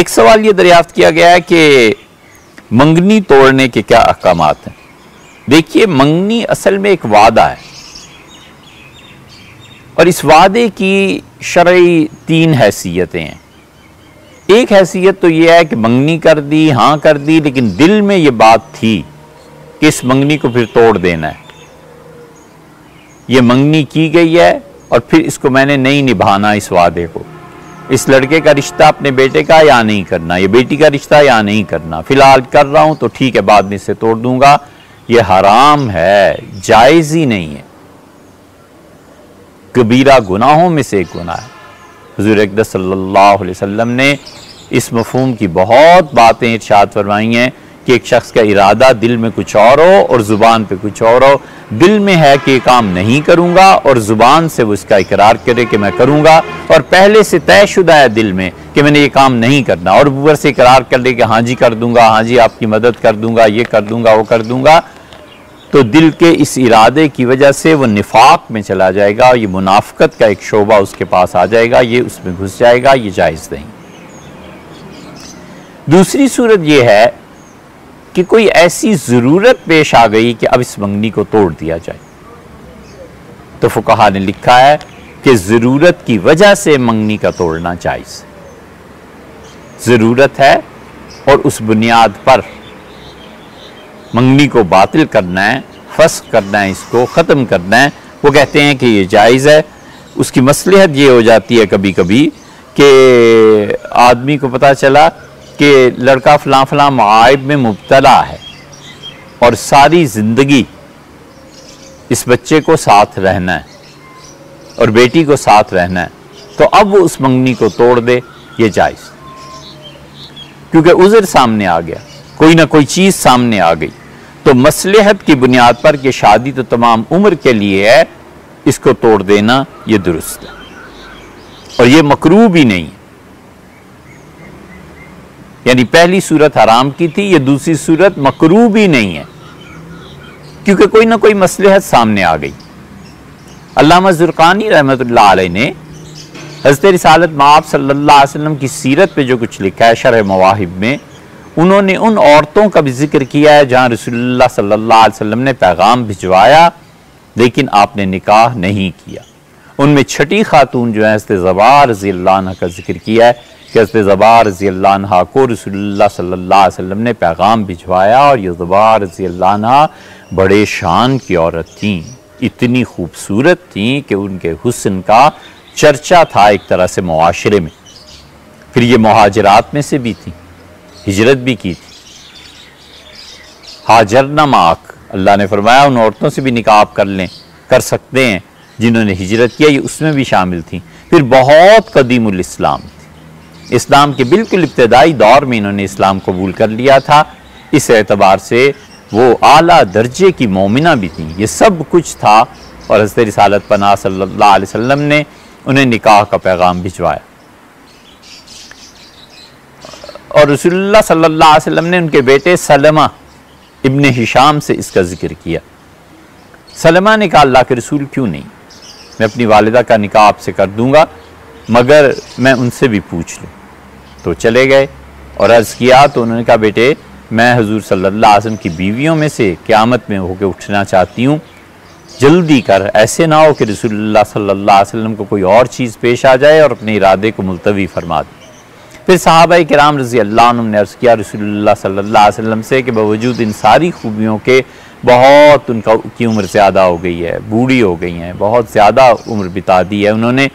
ایک سوال یہ دریافت کیا گیا ہے کہ منگنی توڑنے کے کیا احکامات ہیں؟ دیکھیے، منگنی اصل میں ایک وعدہ ہے۔ اور اس وعدے کی شرعی تین حیثیتیں ہیں۔ ایک حیثیت تو یہ ہے کہ منگنی کر دی ہاں کر دی، لیکن دل میں یہ بات تھی کہ اس منگنی کو پھر توڑ دینا ہے۔ یہ منگنی کی گئی ہے اور پھر اس کو میں نے نہیں نبھانا اس وعدے کو۔ اس لڑکے کا رشتہ اپنے بیٹے کا یا نہیں کرنا؟ یہ بیٹی کا رشتہ یا نہیں کرنا؟ فی الحال کر رہا ہوں تو ٹھیک ہے، بعد میں اسے توڑ دوں گا۔ یہ حرام ہے، جائز ہی نہیں ہے۔ کبیرہ گناہوں میں سے ایک گناہ ہے۔ حضور اقدس صلی اللہ علیہ وسلم نے اس مفہوم کی بہت باتیں ارشاد فرمائی ہیں۔ کہ ایک شخص کا ارادہ دل میں کچھ اور ہو اور زبان پہ کچھ اور ہو، دل میں ہے کہ یہ کام نہیں کروں گا اور زبان سے وہ اس کا اقرار کرے کہ میں کروں گا اور پہلے سے طے شدہ ہے دل میں کہ میں نے یہ کام نہیں کرنا اور اوپر سے اقرار کر لے کہ ہاں جی کر دوں گا ہاں جی آپ کی مدد کر دوں گا، یہ کر دوں گا، وہ کر دوں گا، تو دل کے اس ارادے کی وجہ سے وہ نفاق میں چلا جائے گا، یہ منافقت کا ایک شعبہ اس کے پاس آ جائے گا، یہ اس میں گھس جائے گا، یہ جائز نہیں۔ دوسری صورت یہ ہے کہ کوئی ایسی ضرورت پیش آ گئی کہ اب اس منگنی کو توڑ دیا جائے۔ تو فقہا نے لکھا ہے کہ ضرورت کی وجہ سے منگنی کا توڑنا جائز ضرورت ہے اور اس بنیاد پر منگنی کو باطل کرنا ہے، فسق کرنا ہے، اس کو ختم کرنا ہے۔ وہ کہتے ہیں کہ یہ جائز ہے۔ اس کی مصلحت یہ ہو جاتی ہے کبھی کبھی کہ آدمی کو پتا چلا کہ لڑکا فلاں فلاں معائب میں مبتلا ہے اور ساری زندگی اس بچے کو ساتھ رہنا ہے اور بیٹی کو ساتھ رہنا ہے، تو اب وہ اس منگنی کو توڑ دے، یہ جائز۔ کیونکہ عذر سامنے آ گیا، کوئی نہ کوئی چیز سامنے آ گئی۔ تو مسلحت کی بنیاد پر کہ شادی تو تمام عمر کے لیے ہے، اس کو توڑ دینا یہ درست ہے۔ اور یہ مکروب بھی نہیں۔ یعنی پہلی صورت حرام کی تھی، یہ دوسری صورت مکروب بھی نہیں ہے۔ کیونکہ کوئی نہ کوئی مسلحت سامنے آ گئی۔ علامہ زرقانی رحمت اللہ علیہ نے حضرت رسالت معاب صلی اللہ علیہ وسلم کی سیرت پہ جو کچھ لکھا ہے، شرح مواہب میں، انہوں نے ان عورتوں کا بھی ذکر کیا ہے جہاں رسول اللہ صلی اللہ علیہ وسلم نے پیغام بھجوایا، لیکن آپ نے نکاح نہیں کیا۔ ان میں چھٹی خاتون جو ہے حضرت زبار رضی اللہ عنہ کا ذکر کیا ہے۔ کہ حضرت زبار رضی اللہ عنہ کو رسول اللہ صلی اللہ علیہ وسلم نے پیغام بھجوایا اور یہ زبار رضی اللہ عنہ بڑے شان کی عورت تھیں۔ اتنی خوبصورت تھیں کہ ان کے حسن کا چرچا تھا ایک طرح سے معاشرے میں۔ پھر یہ مہاجرات میں سے بھی تھیں، ہجرت بھی کی تھی۔ حاجر نماک اللہ نے فرمایا ان عورتوں سے بھی نکاح کر لیں، کر سکتے ہیں۔ جنہوں نے ہجرت کیا، یہ اس میں بھی شامل تھیں۔ پھر بہت قدیم الاسلام۔ تھی اسلام کے بالکل ابتدائی دور میں انہوں نے اسلام قبول کر لیا تھا۔ اس اعتبار سے وہ اعلیٰ درجے کی مومنہ بھی تھیں۔ یہ سب کچھ تھا اور حضرت رسالت پناہ صلی اللہ علیہ وسلم نے انہیں نکاح کا پیغام بھجوایا۔ اور رسول اللہ صلی اللہ علیہ وسلم نے ان کے بیٹے سلمہ ابن حشام سے اس کا ذکر کیا۔ سلمہ نے کہا، اللہ کے رسول کیوں نہیں؟ میں اپنی والدہ کا نکاح آپ سے کر دوں گا، مگر میں ان سے بھی پوچھ لوں۔ تو چلے گئے اور عرض کیا تو انہوں نے کہا، بیٹے، میں حضور صلی اللہ علیہ وسلم کی بیویوں میں سے قیامت میں ہو کے اٹھنا چاہتی ہوں۔ جلدی کر، ایسے نہ ہو کہ رسول اللہ صلی اللہ علیہ وسلم کو کوئی اور چیز پیش آ جائے اور اپنے ارادے کو ملتوی فرما دے۔ پھر صحابہ کرام رضی اللہ عنہ نے عرض کیا رسول اللہ صلی اللہ علیہ وسلم سے کہ باوجود ان ساری خوبیوں کے بہت ان کا کی عمر زیادہ ہو گئی ہے، بوڑھی ہو گئی ہیں، بہت زیادہ عمر بتا دی ہے انہوں نے۔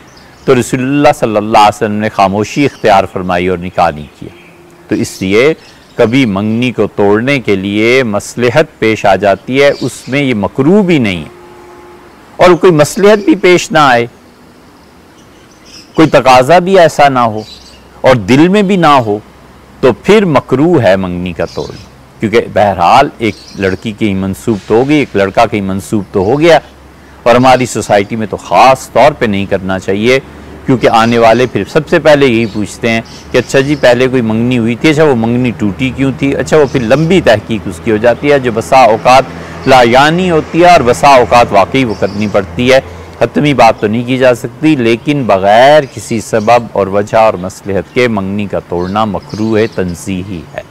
تو رسول اللہ صلی اللہ علیہ وسلم نے خاموشی اختیار فرمائی اور نکاح نہیں کیا۔ تو اس لیے کبھی منگنی کو توڑنے کے لیے مصلحت پیش آ جاتی ہے، اس میں یہ مکرو بھی نہیں ہے۔ اور کوئی مصلحت بھی پیش نہ آئے، کوئی تقاضا بھی ایسا نہ ہو اور دل میں بھی نہ ہو، تو پھر مکرو ہے منگنی کا توڑ کیونکہ بہرحال ایک لڑکی کی منصوب تو ہوگی ایک لڑکا کی منصوب تو ہو گیا۔ اور ہماری سوسائٹی میں تو خاص طور پہ نہیں کرنا چاہیے، کیونکہ آنے والے پھر سب سے پہلے یہی پوچھتے ہیں کہ اچھا جی پہلے کوئی منگنی ہوئی تھی؟ اچھا وہ منگنی ٹوٹی کیوں تھی؟ اچھا وہ پھر لمبی تحقیق اس کی ہو جاتی ہے جو بسا اوقات لا یعنی ہوتی ہے اور بسا اوقات واقعی وہ کرنی پڑتی ہے۔ حتمی بات تو نہیں کی جا سکتی، لیکن بغیر کسی سبب اور وجہ اور مصلحت کے منگنی کا توڑنا مکرو ہے تنظیحی ہے۔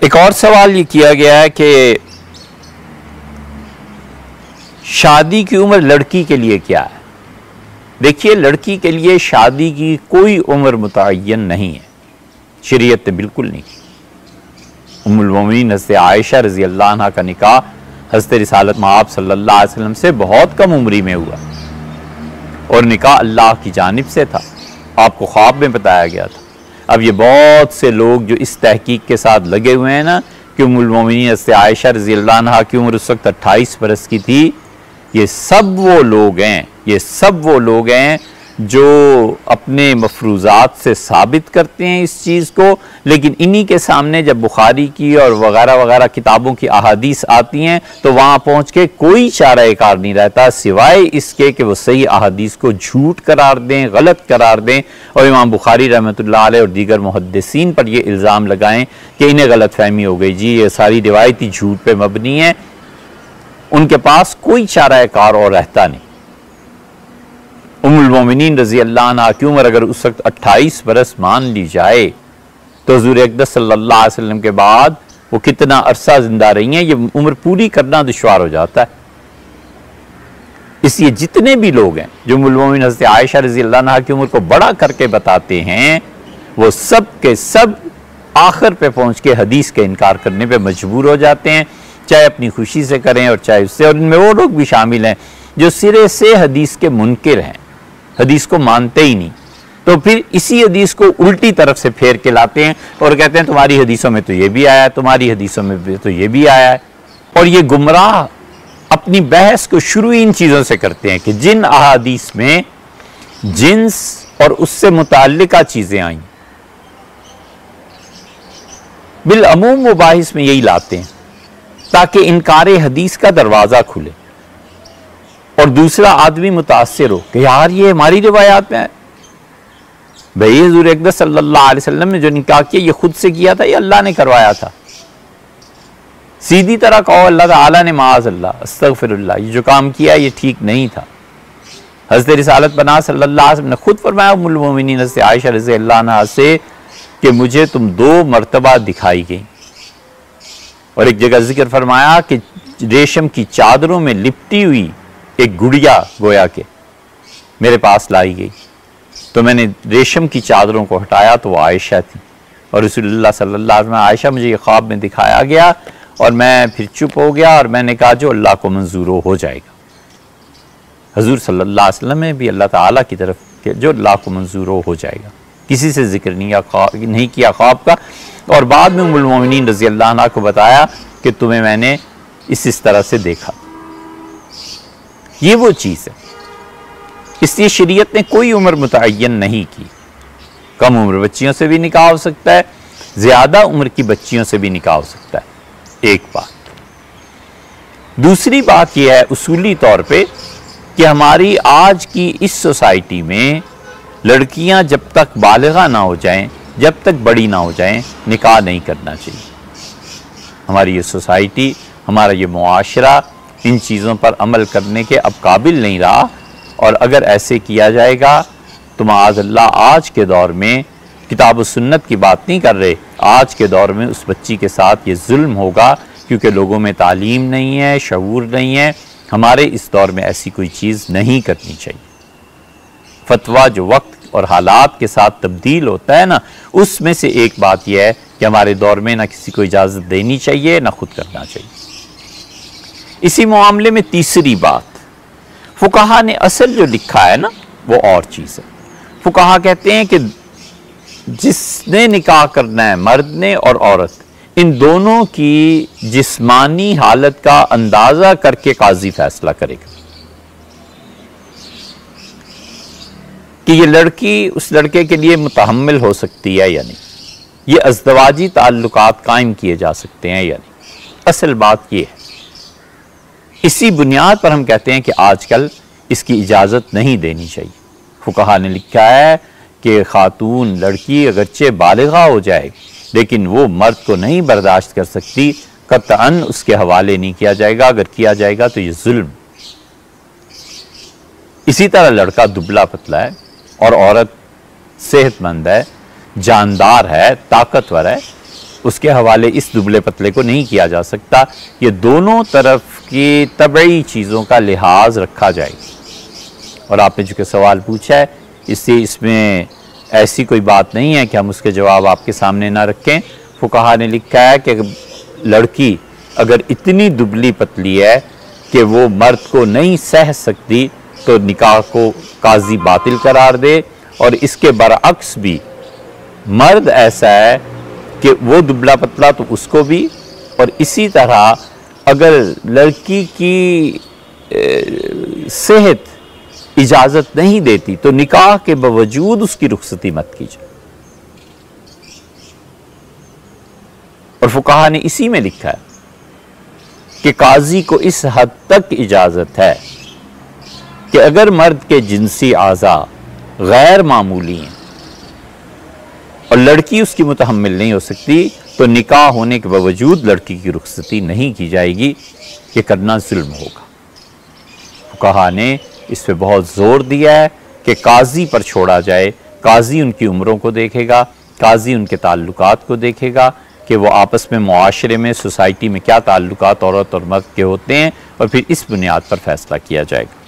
ایک اور سوال یہ کیا گیا ہے کہ شادی کی عمر لڑکی کے لیے کیا ہے؟ دیکھیے، لڑکی کے لیے شادی کی کوئی عمر متعین نہیں ہے۔ شریعت نے بالکل نہیں کی۔ ام المومنین، حضرت عائشہ رضی اللہ عنہ کا نکاح حضرت رسالت معاب صلی اللہ علیہ وسلم سے بہت کم عمری میں ہوا۔ اور نکاح اللہ کی جانب سے تھا۔ آپ کو خواب میں بتایا گیا تھا۔ اب یہ بہت سے لوگ جو اس تحقیق کے ساتھ لگے ہوئے ہیں نا کہ ام المومنین حضرت عائشہ رضی اللہ عنہ کی عمر اس وقت اٹھائیس برس کی تھی، یہ سب وہ لوگ ہیں، یہ سب وہ لوگ ہیں جو اپنے مفروضات سے ثابت کرتے ہیں اس چیز کو، لیکن انہی کے سامنے جب بخاری کی اور وغیرہ وغیرہ کتابوں کی احادیث آتی ہیں، تو وہاں پہنچ کے کوئی چارہ کار نہیں رہتا، سوائے اس کے کہ وہ صحیح احادیث کو جھوٹ قرار دیں، غلط قرار دیں۔ اور امام بخاری رحمۃ اللہ علیہ اور دیگر محدثین پر یہ الزام لگائیں کہ انہیں غلط فہمی ہو گئی۔ جی یہ ساری روایتی جھوٹ پہ مبنی ہے ان کے پاس کوئی چارہ کار اور رہتا نہیں۔ ام المومنین رضی اللہ عنہ کی عمر اگر اس وقت اٹھائیس برس مان لی جائے، تو حضور اقدس صلی اللہ علیہ وسلم کے بعد وہ کتنا عرصہ زندہ رہی ہیں، یہ عمر پوری کرنا دشوار ہو جاتا ہے۔ اس لیے جتنے بھی لوگ ہیں جو ام حضرت عائشہ رضی اللہ عنہ کی عمر کو بڑا کر کے بتاتے ہیں، وہ سب کے سب آخر پہ پہنچ کے حدیث کے انکار کرنے پہ مجبور ہو جاتے ہیں، چاہے اپنی خوشی سے کریں اور چاہے اس سے، اور ان میں وہ لوگ بھی شامل ہیں جو سرے سے حدیث کے منکر ہیں۔ حدیث کو مانتے ہی نہیں۔ تو پھر اسی حدیث کو الٹی طرف سے پھیر کے لاتے ہیں اور کہتے ہیں تمہاری حدیثوں میں تو یہ بھی آیا ہے، تمہاری حدیثوں میں تو یہ بھی آیا ہے۔ اور یہ گمراہ اپنی بحث کو شروع ان چیزوں سے کرتے ہیں کہ جن احادیث میں جنس اور اس سے متعلقہ چیزیں آئیں۔ بالعموم وہ باحث میں یہی لاتے ہیں تاکہ انکار حدیث کا دروازہ کھلے۔ اور دوسرا آدمی متاثر ہو کہ یار یہ ہماری روایات میں ہے۔ بھئی حضور اقدس صلی اللہ علیہ وسلم نے جو نکاح کیا، یہ خود سے کیا تھا یہ اللہ نے کروایا تھا؟ سیدھی طرح کہو، اللہ تعالیٰ نے معاذ اللہ، استغفر اللہ، یہ جو کام کیا یہ ٹھیک نہیں تھا۔ حضرت رسالت بنا صلی اللہ علیہ وسلم نے خود فرمایا، ام المومنین، حضرت عائشہ رضی اللہ عنہ سے کہ مجھے تم دو مرتبہ دکھائی گئی اور ایک جگہ ذکر فرمایا کہ ریشم کی چادروں میں لپٹی ہوئی ایک گڑیا گویا کے میرے پاس لائی گئی۔ تو میں نے ریشم کی چادروں کو ہٹایا تو وہ عائشہ تھی۔ اور رسول اللہ صلی اللہ علیہ وسلم، عائشہ مجھے یہ خواب میں دکھایا گیا اور میں پھر چپ ہو گیا اور میں نے کہا جو اللہ کو منظور ہو جائے گا۔ حضور صلی اللہ علیہ وسلم میں بھی اللہ تعالیٰ کی طرف کہ جو اللہ کو منظور ہو جائے گا۔ کسی سے ذکر نہیں نہیں کیا خواب کا۔ اور بعد میں ام المومنین رضی اللہ عنہ کو بتایا کہ تمہیں میں نے اس اس طرح سے دیکھا۔ یہ وہ چیز ہے۔ اس لیے شریعت نے کوئی عمر متعین نہیں کی۔ کم عمر بچیوں سے بھی نکاح ہو سکتا ہے، زیادہ عمر کی بچیوں سے بھی نکاح ہو سکتا ہے۔ ایک بات۔ دوسری بات یہ ہے اصولی طور پہ کہ ہماری آج کی اس سوسائٹی میں لڑکیاں جب تک بالغہ نہ ہو جائیں، جب تک بڑی نہ ہو جائیں، نکاح نہیں کرنا چاہیے۔ ہماری یہ سوسائٹی، ہمارا یہ معاشرہ ان چیزوں پر عمل کرنے کے اب قابل نہیں رہا اور اگر ایسے کیا جائے گا تو معاذ اللہ آج کے دور میں کتاب و سنت کی بات نہیں کر رہے۔ آج کے دور میں اس بچی کے ساتھ یہ ظلم ہوگا کیونکہ لوگوں میں تعلیم نہیں ہے، شعور نہیں ہے۔ ہمارے اس دور میں ایسی کوئی چیز نہیں کرنی چاہیے۔ فتویٰ جو وقت اور حالات کے ساتھ تبدیل ہوتا ہے نا، اس میں سے ایک بات یہ ہے کہ ہمارے دور میں نہ کسی کو اجازت دینی چاہیے، نہ خود کرنا چاہیے۔ اسی معاملے میں تیسری بات۔ فکہ نے اصل جو لکھا ہے نا، وہ اور چیز ہے۔ فکہ کہتے ہیں کہ جس نے نکاح کرنا ہے، مرد نے اور عورت، ان دونوں کی جسمانی حالت کا اندازہ کر کے قاضی فیصلہ کرے گا۔ کہ یہ لڑکی اس لڑکے کے لیے متحمل ہو سکتی ہے یا نہیں؟ یہ ازدواجی تعلقات قائم کیے جا سکتے ہیں یا نہیں؟ اصل بات یہ ہے۔ اسی بنیاد پر ہم کہتے ہیں کہ آج کل اس کی اجازت نہیں دینی چاہیے۔ فکہ نے لکھا ہے کہ خاتون لڑکی اگرچہ بالغہ ہو جائے، لیکن وہ مرد کو نہیں برداشت کر سکتی، قطعاً اس کے حوالے نہیں کیا جائے گا۔ اگر کیا جائے گا تو یہ ظلم۔ اسی طرح لڑکا دبلا پتلا ہے اور عورت صحت مند ہے، جاندار ہے، طاقتور ہے اس کے حوالے اس دبلے پتلے کو نہیں کیا جا سکتا۔ یہ دونوں طرف کی طبعی چیزوں کا لحاظ رکھا جائے اور آپ نے چونکہ سوال پوچھا ہے، اس سے اس میں ایسی کوئی بات نہیں ہے کہ ہم اس کے جواب آپ کے سامنے نہ رکھیں۔ فکہ نے لکھا ہے کہ لڑکی اگر اتنی دبلی پتلی ہے کہ وہ مرد کو نہیں سہ سکتی تو نکاح کو قاضی باطل قرار دے۔ اور اس کے برعکس بھی مرد ایسا ہے کہ وہ دبلا پتلا تو اس کو بھی، اور اسی طرح اگر لڑکی کی صحت اجازت نہیں دیتی تو نکاح کے باوجود اس کی رخصتی مت کیجیے۔ اور فکہ نے اسی میں لکھا ہے کہ قاضی کو اس حد تک اجازت ہے کہ اگر مرد کے جنسی اعضاء غیر معمولی ہیں اور لڑکی اس کی متحمل نہیں ہو سکتی، تو نکاح ہونے کے باوجود لڑکی کی رخصتی نہیں کی جائے گی، یہ کرنا ظلم ہوگا۔ فکہ نے اس پہ بہت زور دیا ہے کہ قاضی پر چھوڑا جائے۔ قاضی ان کی عمروں کو دیکھے گا، قاضی ان کے تعلقات کو دیکھے گا کہ وہ آپس میں معاشرے میں، سوسائٹی میں کیا تعلقات عورت اور مرد کے ہوتے ہیں، اور پھر اس بنیاد پر فیصلہ کیا جائے گا۔